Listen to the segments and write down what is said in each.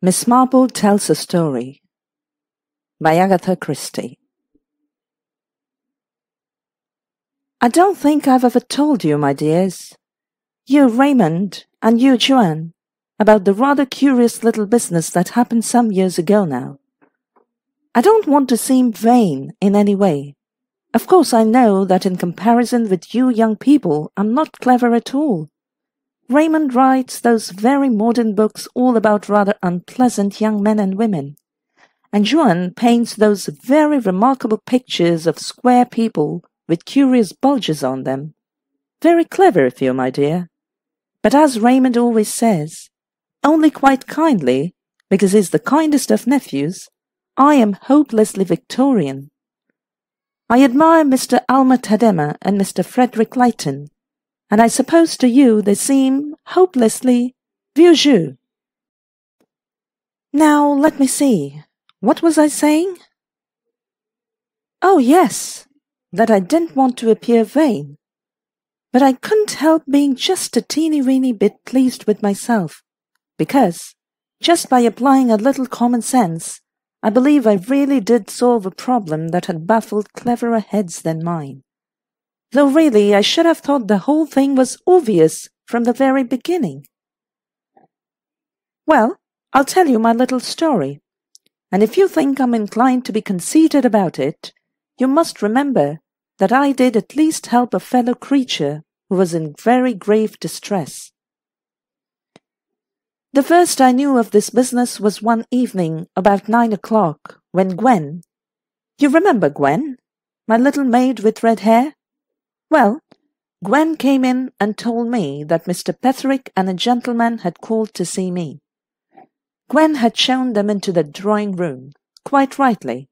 Miss Marple Tells a Story by Agatha Christie. I don't think I've ever told you, my dears, you Raymond and you Joan, about the rather curious little business that happened some years ago now. I don't want to seem vain in any way. Of course, I know that in comparison with you young people, I'm not clever at all. Raymond writes those very modern books all about rather unpleasant young men and women. And Joan paints those very remarkable pictures of square people with curious bulges on them. Very clever of you, my dear. But as Raymond always says, only quite kindly, because he's the kindest of nephews, I am hopelessly Victorian. I admire Mr. Alma Tadema and Mr. Frederic Leighton, and I suppose to you they seem hopelessly vieux jeu. Now, let me see. What was I saying? Oh, yes, that I didn't want to appear vain. But I couldn't help being just a teeny weeny bit pleased with myself, because, just by applying a little common sense, I believe I really did solve a problem that had baffled cleverer heads than mine. Though really I should have thought the whole thing was obvious from the very beginning. Well, I'll tell you my little story, and if you think I'm inclined to be conceited about it, you must remember that I did at least help a fellow creature who was in very grave distress. The first I knew of this business was one evening about nine o'clock, when Gwen you remember Gwen, my little maid with red hair? Well, Gwen came in and told me that Mr. Petherick and a gentleman had called to see me. Gwen had shown them into the drawing room, quite rightly.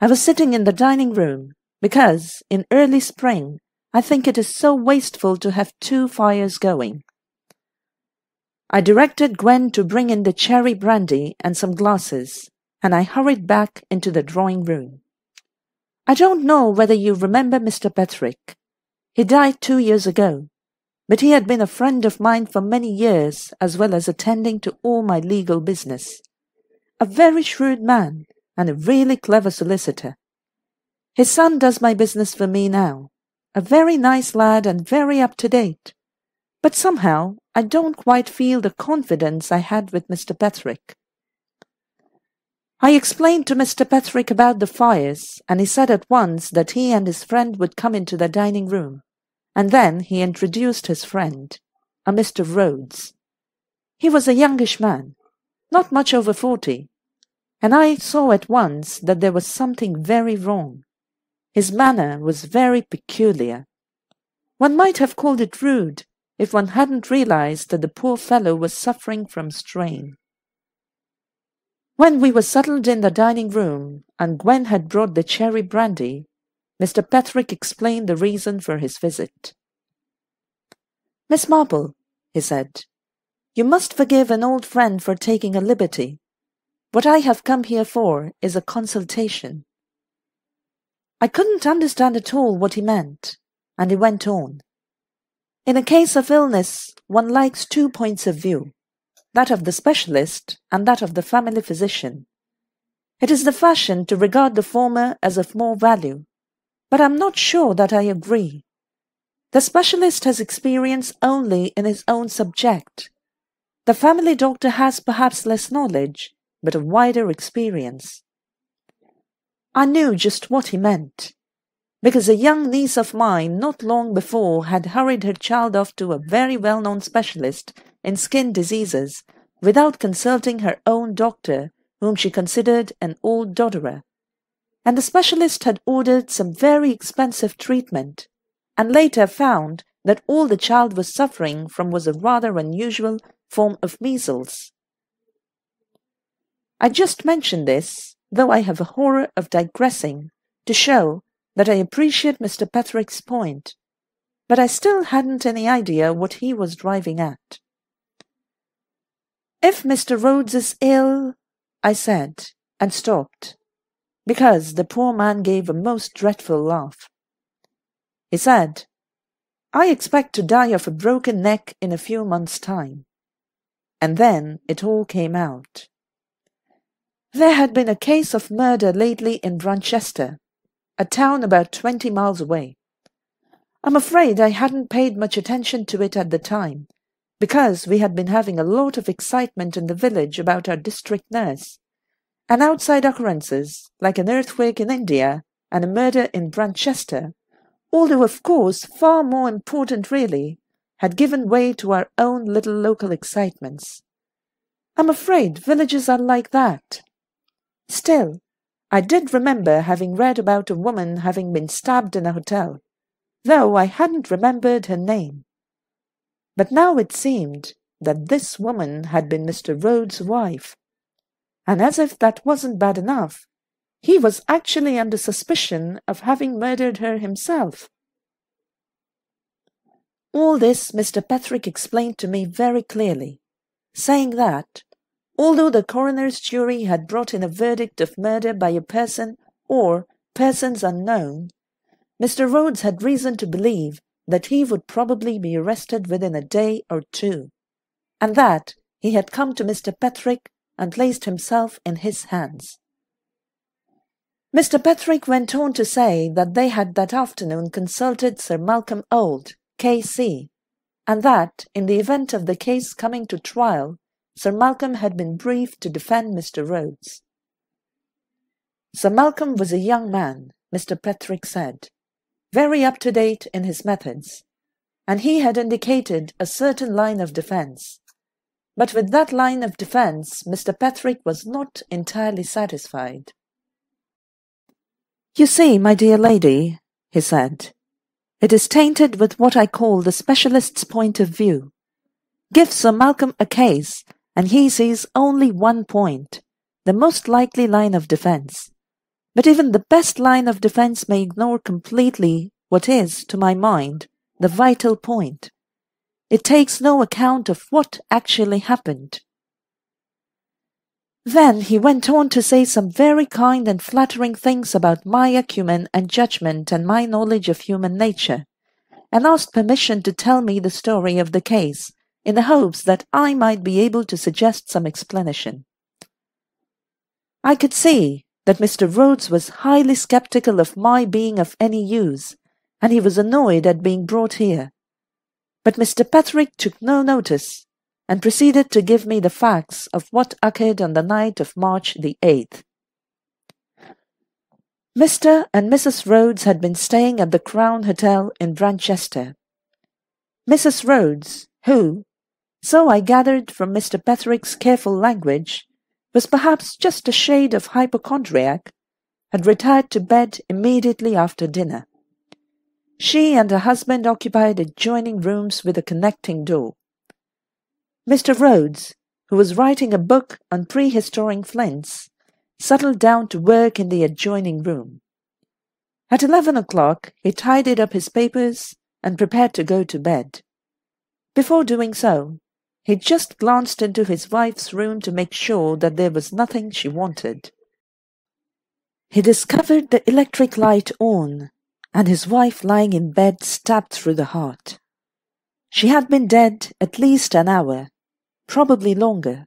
I was sitting in the dining room, because, in early spring, I think it is so wasteful to have two fires going. I directed Gwen to bring in the cherry brandy and some glasses, and I hurried back into the drawing room. I don't know whether you remember Mr. Petherick. He died two years ago, but he had been a friend of mine for many years, as well as attending to all my legal business. A very shrewd man, and a really clever solicitor. His son does my business for me now. A very nice lad and very up to date. But somehow I don't quite feel the confidence I had with Mr. Petherick. I explained to Mr. Petherick about the fires, and he said at once that he and his friend would come into the dining room, and then he introduced his friend, a Mr. Rhodes. He was a youngish man, not much over forty, and I saw at once that there was something very wrong. His manner was very peculiar. One might have called it rude if one hadn't realized that the poor fellow was suffering from strain. When we were settled in the dining room, and Gwen had brought the cherry brandy, Mr. Petherick explained the reason for his visit. Miss Marple, he said, you must forgive an old friend for taking a liberty. What I have come here for is a consultation. I couldn't understand at all what he meant, and he went on. In a case of illness, one likes two points of view that of the specialist and that of the family physician. It is the fashion to regard the former as of more value, but I'm not sure that I agree. The specialist has experience only in his own subject. The family doctor has perhaps less knowledge, but a wider experience. I knew just what he meant, because a young niece of mine not long before had hurried her child off to a very well-known specialist in skin diseases without consulting her own doctor, whom she considered an old dodderer. And the specialist had ordered some very expensive treatment, and later found that all the child was suffering from was a rather unusual form of measles. I just mention this, though I have a horror of digressing, to show that I appreciate Mr. Petherick's point, but I still hadn't any idea what he was driving at. If Mr. Rhodes is ill, I said, and stopped, because the poor man gave a most dreadful laugh. He said, I expect to die of a broken neck in a few months' time. And then it all came out. There had been a case of murder lately in Brunchester, a town about twenty miles away. I'm afraid I hadn't paid much attention to it at the time, because we had been having a lot of excitement in the village about our district nurse, and outside occurrences, like an earthquake in India and a murder in Brunchester, although of course far more important really, had given way to our own little local excitements. I'm afraid villages are like that. Still, I did remember having read about a woman having been stabbed in a hotel, though I hadn't remembered her name. But now it seemed that this woman had been Mr. Rhodes's wife. And as if that wasn't bad enough, he was actually under suspicion of having murdered her himself. All this Mr. Petherick explained to me very clearly, saying that, although the coroner's jury had brought in a verdict of murder by a person or persons unknown, Mr. Rhodes had reason to believe that he would probably be arrested within a day or two, and that he had come to Mr. Petherick and placed himself in his hands. Mr. Petherick went on to say that they had that afternoon consulted Sir Malcolm Olde, K.C., and that, in the event of the case coming to trial, Sir Malcolm had been briefed to defend Mr. Rhodes. Sir Malcolm was a young man, Mr. Petherick said, very up to date in his methods, and he had indicated a certain line of defence. But with that line of defence, Mr. Petherick was not entirely satisfied. You see, my dear lady, he said, it is tainted with what I call the specialist's point of view. Give Sir Malcolm a case, and he sees only one point, the most likely line of defense. But even the best line of defense may ignore completely what is, to my mind, the vital point. It takes no account of what actually happened. Then he went on to say some very kind and flattering things about my acumen and judgment and my knowledge of human nature, and asked permission to tell me the story of the case in the hopes that I might be able to suggest some explanation. I could see that Mr. Rhodes was highly sceptical of my being of any use, and he was annoyed at being brought here. But Mr. Petherick took no notice, and proceeded to give me the facts of what occurred on the night of March the 8th. Mr. and Mrs. Rhodes had been staying at the Crown Hotel in Brunchester. Mrs. Rhodes, who, so I gathered from Mr. Petherick's careful language, was perhaps just a shade of hypochondriac, had retired to bed immediately after dinner. She and her husband occupied adjoining rooms with a connecting door. Mr. Rhodes, who was writing a book on prehistoric flints, settled down to work in the adjoining room. At eleven o'clock he tidied up his papers and prepared to go to bed. Before doing so, he just glanced into his wife's room to make sure that there was nothing she wanted. He discovered the electric light on and his wife lying in bed stabbed through the heart. She had been dead at least an hour, probably longer.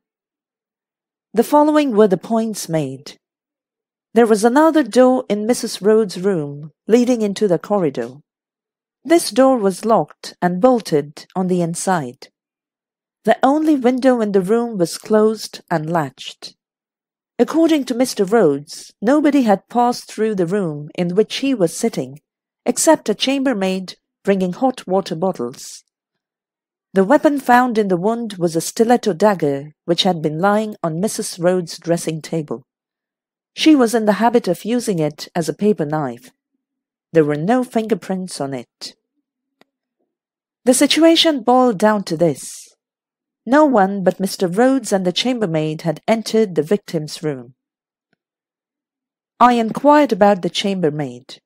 The following were the points made. There was another door in Mrs. Rhodes' room leading into the corridor. This door was locked and bolted on the inside. The only window in the room was closed and latched. According to Mr. Rhodes, nobody had passed through the room in which he was sitting, except a chambermaid bringing hot water bottles. The weapon found in the wound was a stiletto dagger which had been lying on Mrs. Rhodes' dressing table. She was in the habit of using it as a paper knife. There were no fingerprints on it. The situation boiled down to this. No one but Mr. Rhodes and the chambermaid had entered the victim's room. I inquired about the chambermaid.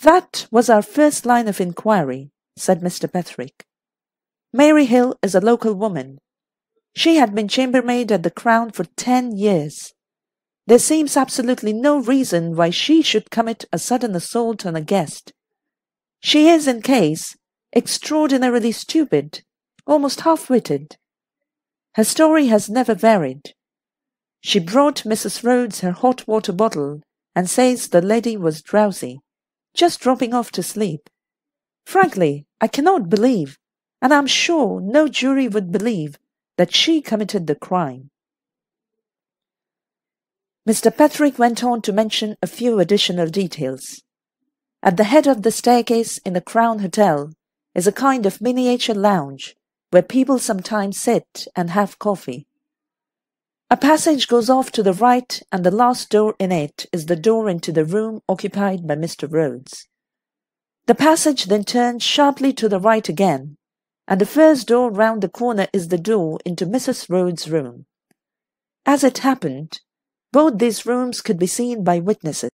That was our first line of inquiry, said Mr. Petherick. Mary Hill is a local woman. She had been chambermaid at the Crown for ten years. There seems absolutely no reason why she should commit a sudden assault on a guest. She is, in case, extraordinarily stupid almost half-witted. Her story has never varied. She brought Mrs. Rhodes her hot water bottle and says the lady was drowsy, just dropping off to sleep. Frankly, I cannot believe, and I'm sure no jury would believe, that she committed the crime. Mr. Petherick went on to mention a few additional details. At the head of the staircase in the Crown Hotel is a kind of miniature lounge where people sometimes sit and have coffee. A passage goes off to the right, and the last door in it is the door into the room occupied by Mr. Rhodes. The passage then turns sharply to the right again, and the first door round the corner is the door into Mrs. Rhodes' room. As it happened, both these rooms could be seen by witnesses.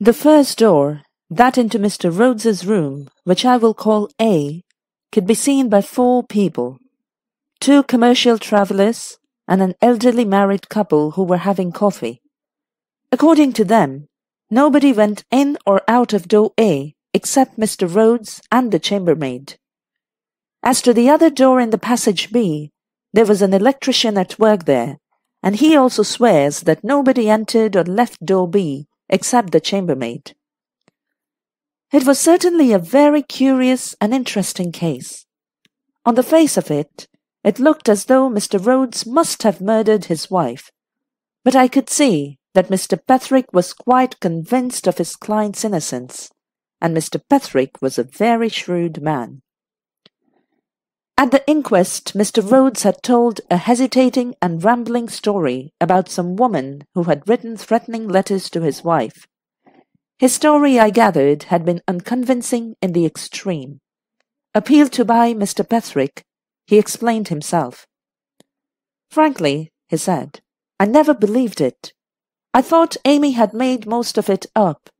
The first door, that into Mr. Rhodes's room, which I will call A, could be seen by four people two commercial travellers and an elderly married couple who were having coffee. According to them, nobody went in or out of door A except Mr. Rhodes and the chambermaid. As to the other door in the passage B, there was an electrician at work there, and he also swears that nobody entered or left door B except the chambermaid. It was certainly a very curious and interesting case. On the face of it, it looked as though Mr. Rhodes must have murdered his wife, but I could see that Mr. Petherick was quite convinced of his client's innocence, and Mr. Petherick was a very shrewd man. At the inquest, Mr. Rhodes had told a hesitating and rambling story about some woman who had written threatening letters to his wife. His story, I gathered, had been unconvincing in the extreme. Appealed to by Mr. Petherick, he explained himself. Frankly, he said, I never believed it. I thought Amy had made most of it up.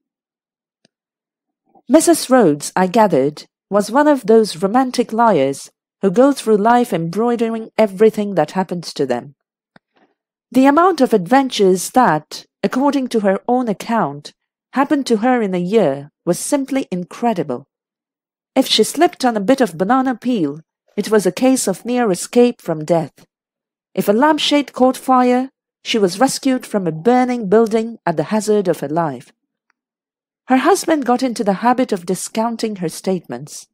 Mrs. Rhodes, I gathered, was one of those romantic liars who go through life embroidering everything that happens to them. The amount of adventures that, according to her own account, happened to her in a year was simply incredible. If she slipped on a bit of banana peel, it was a case of near escape from death. If a lampshade caught fire, she was rescued from a burning building at the hazard of her life. Her husband got into the habit of discounting her statements.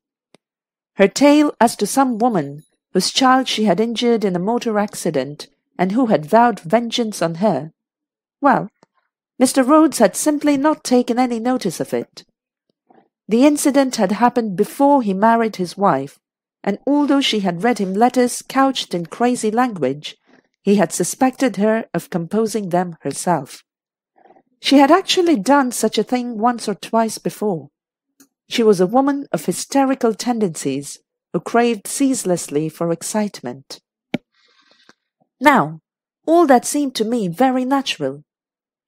Her tale as to some woman whose child she had injured in a motor accident and who had vowed vengeance on her, well, Mr. Rhodes had simply not taken any notice of it. The incident had happened before he married his wife, and although she had read him letters couched in crazy language, he had suspected her of composing them herself. She had actually done such a thing once or twice before. She was a woman of hysterical tendencies who craved ceaselessly for excitement. Now, all that seemed to me very natural.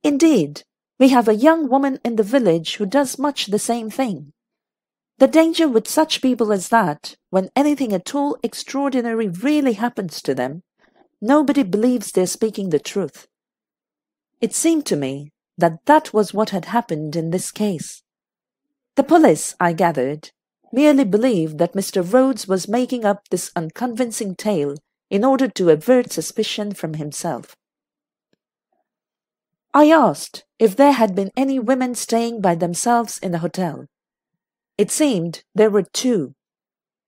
Indeed, we have a young woman in the village who does much the same thing. The danger with such people is that, when anything at all extraordinary really happens to them, nobody believes they're speaking the truth. It seemed to me that that was what had happened in this case. The police, I gathered, merely believed that Mr. Rhodes was making up this unconvincing tale in order to avert suspicion from himself. I asked if there had been any women staying by themselves in the hotel. It seemed there were two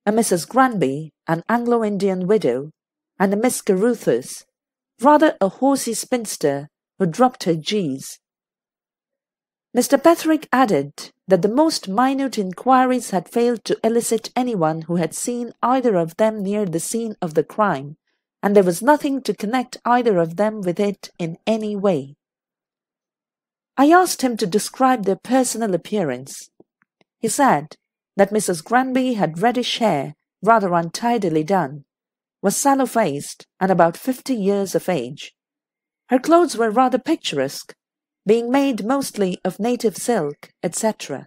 a Mrs. Granby, an Anglo Indian widow, and a Miss Carruthers, rather a horsey spinster who dropped her G's. Mr. Petherick added that the most minute inquiries had failed to elicit anyone who had seen either of them near the scene of the crime, and there was nothing to connect either of them with it in any way. I asked him to describe their personal appearance. He said that Mrs. Granby had reddish hair, rather untidily done, was sallow faced, and about fifty years of age. Her clothes were rather picturesque, being made mostly of native silk, etc.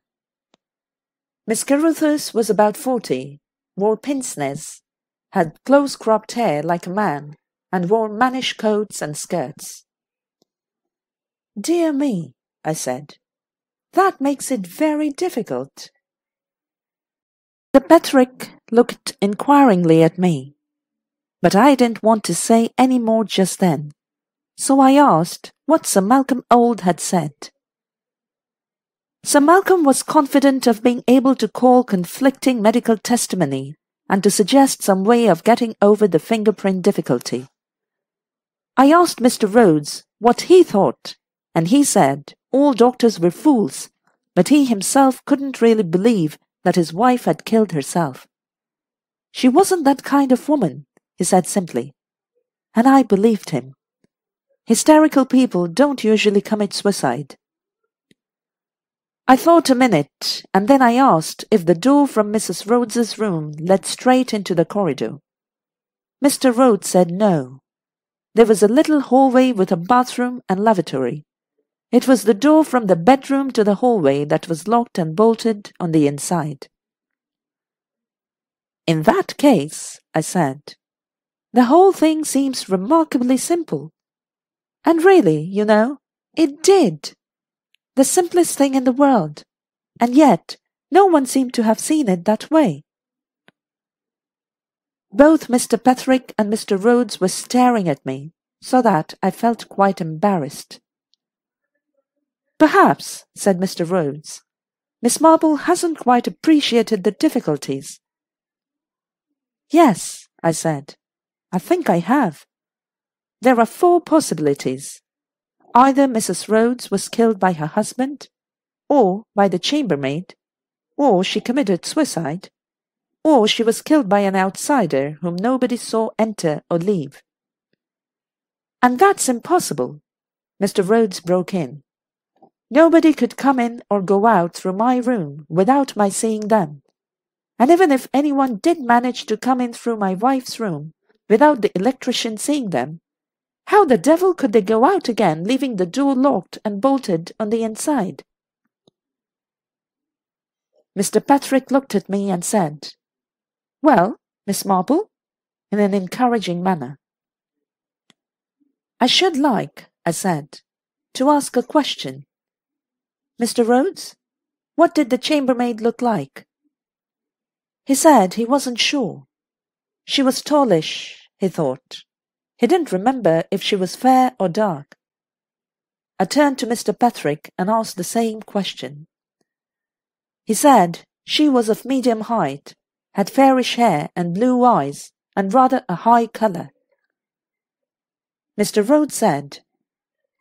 Miss Carruthers was about forty, wore pince nez, had close cropped hair like a man, and wore mannish coats and skirts. Dear me, I said. That makes it very difficult. The Petherick looked inquiringly at me, but I didn't want to say any more just then. so I asked what Sir Malcolm Olde had said. Sir Malcolm was confident of being able to call conflicting medical testimony and to suggest some way of getting over the fingerprint difficulty. I asked Mr. Rhodes what he thought, and he said all doctors were fools, but he himself couldn't really believe that his wife had killed herself. She wasn't that kind of woman, he said simply, and I believed him. Hysterical people don't usually commit suicide. I thought a minute, and then I asked if the door from Mrs. Rhodes's room led straight into the corridor. Mr. Rhodes said no. There was a little hallway with a bathroom and lavatory. It was the door from the bedroom to the hallway that was locked and bolted on the inside. In that case, I said, the whole thing seems remarkably simple. And really, you know, it did the simplest thing in the world, and yet no one seemed to have seen it that way. Both Mr. Petherick and Mr. Rhodes were staring at me, so that I felt quite embarrassed. Perhaps, said Mr. Rhodes, Miss Marple hasn't quite appreciated the difficulties. Yes, I said, I think I have. There are four possibilities. Either Mrs. Rhodes was killed by her husband, or by the chambermaid, or she committed suicide, or she was killed by an outsider whom nobody saw enter or leave. And that's impossible, Mr. Rhodes broke in. Nobody could come in or go out through my room without my seeing them. And even if anyone did manage to come in through my wife's room without the electrician seeing them, how the devil could they go out again, leaving the door locked and bolted on the inside? Mr. Petherick looked at me and said, Well, Miss Marple, in an encouraging manner. I should like, I said, to ask a question. Mr. Rhodes, what did the chambermaid look like? He said he wasn't sure. She was tallish, he thought, he didn't remember if she was fair or dark. I turned to Mr. Petherick and asked the same question. He said she was of medium height, had fairish hair and blue eyes, and rather a high colour. Mr. Rhodes said,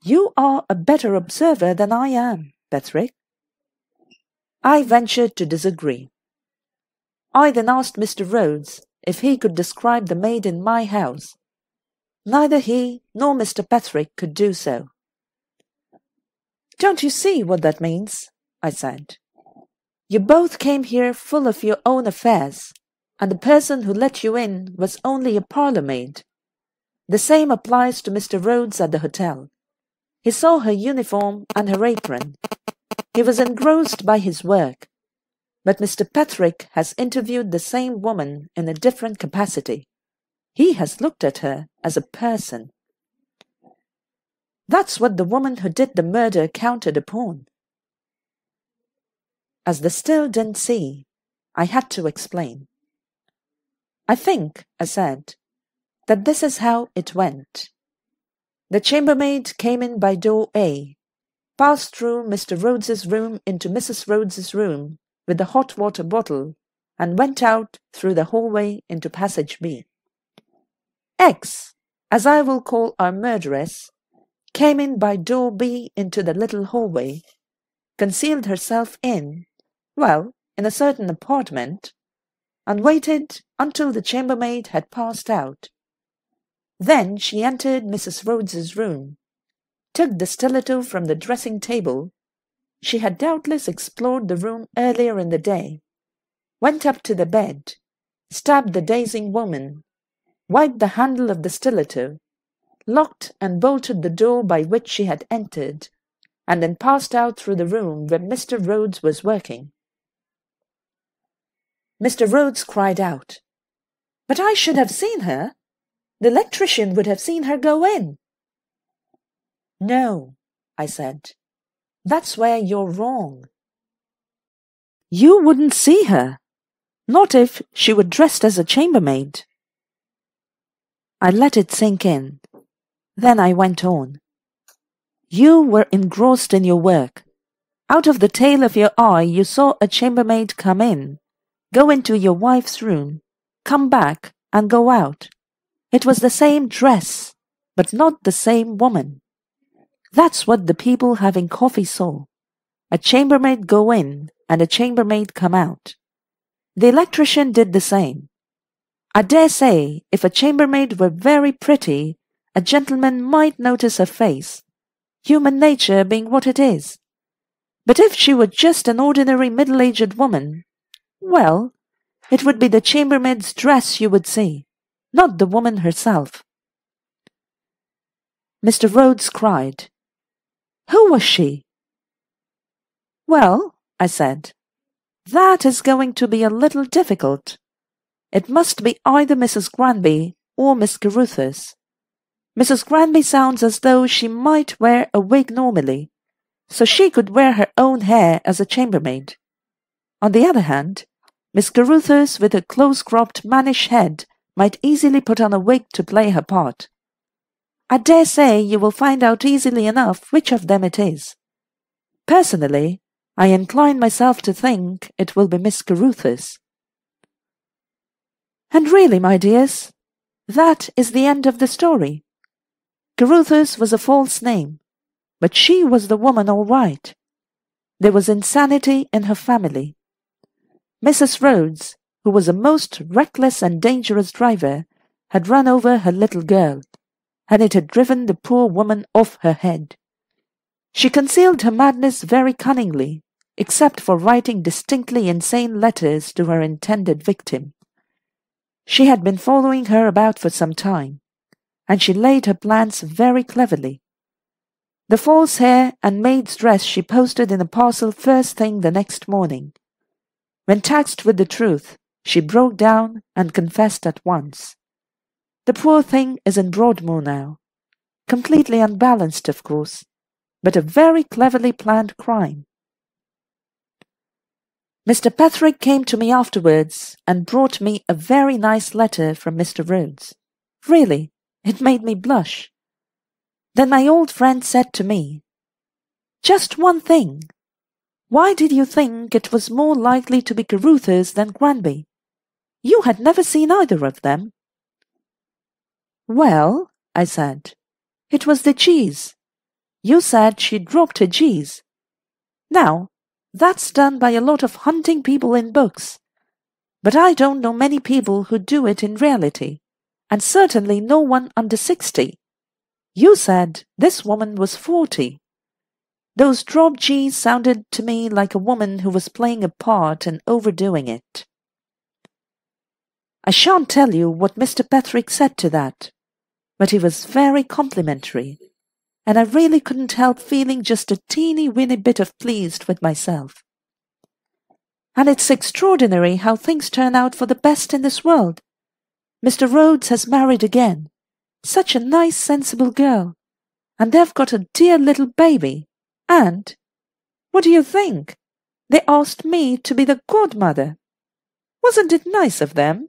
You are a better observer than I am, Petherick. I ventured to disagree. I then asked Mr. Rhodes if he could describe the maid in my house Neither he nor Mr. Petherick could do so. Don't you see what that means? I said. You both came here full of your own affairs, and the person who let you in was only a parlour maid. The same applies to Mr. Rhodes at the hotel. He saw her uniform and her apron. He was engrossed by his work. But Mr. Petherick has interviewed the same woman in a different capacity. He has looked at her as a person. That's what the woman who did the murder counted upon. As the still didn't see, I had to explain. I think, I said, that this is how it went. The chambermaid came in by door A, passed through Mr. Rhodes's room into Mrs. Rhodes's room with the hot water bottle, and went out through the hallway into passage B. X, as I will call our murderess, came in by door B into the little hallway, concealed herself in, well, in a certain apartment, and waited until the chambermaid had passed out. Then she entered Mrs. Rhodes's room, took the stiletto from the dressing table. She had doubtless explored the room earlier in the day, went up to the bed, stabbed the dazing woman, wiped the handle of the stiletto, locked and bolted the door by which she had entered, and then passed out through the room where Mr. Rhodes was working. Mr. Rhodes cried out, But I should have seen her. The electrician would have seen her go in. No, I said. That's where you're wrong. You wouldn't see her. Not if she were dressed as a chambermaid. I let it sink in. Then I went on. You were engrossed in your work. Out of the tail of your eye, you saw a chambermaid come in, go into your wife's room, come back, and go out. It was the same dress, but not the same woman. That's what the people having coffee saw. A chambermaid go in and a chambermaid come out. The electrician did the same. I dare say if a chambermaid were very pretty, a gentleman might notice her face, human nature being what it is. But if she were just an ordinary middle-aged woman, well, it would be the chambermaid's dress you would see, not the woman herself. Mr. Rhodes cried. Who was she? Well, I said, that is going to be a little difficult. It must be either Mrs. Granby or Miss Carruthers. Mrs. Granby sounds as though she might wear a wig normally, so she could wear her own hair as a chambermaid. On the other hand, Miss Carruthers with her close-cropped mannish head might easily put on a wig to play her part. I dare say you will find out easily enough which of them it is. Personally, I incline myself to think it will be Miss Carruthers. And really, my dears, that is the end of the story. Carruthers was a false name, but she was the woman all right. There was insanity in her family. Mrs. Rhodes, who was a most reckless and dangerous driver, had run over her little girl, and it had driven the poor woman off her head. She concealed her madness very cunningly, except for writing distinctly insane letters to her intended victim. She had been following her about for some time, and she laid her plans very cleverly. The false hair and maid's dress she posted in a parcel first thing the next morning. When taxed with the truth, she broke down and confessed at once. The poor thing is in Broadmoor now. Completely unbalanced, of course, but a very cleverly planned crime. Mr. Petherick came to me afterwards and brought me a very nice letter from Mr. Rhodes. Really, it made me blush. Then my old friend said to me, Just one thing. Why did you think it was more likely to be Carruthers than Granby? You had never seen either of them. Well, I said, it was the G's. You said she dropped her G's. Now, that's done by a lot of hunting people in books. But I don't know many people who do it in reality, and certainly no one under sixty. You said this woman was forty. Those drop G's sounded to me like a woman who was playing a part and overdoing it. I shan't tell you what Mr. Petherick said to that, but he was very complimentary and I really couldn't help feeling just a teeny weeny bit of pleased with myself. And it's extraordinary how things turn out for the best in this world. Mr. Rhodes has married again. Such a nice, sensible girl. And they've got a dear little baby. And, what do you think? They asked me to be the godmother. Wasn't it nice of them?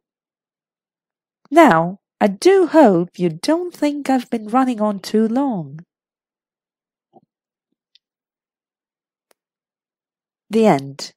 Now, I do hope you don't think I've been running on too long. The end.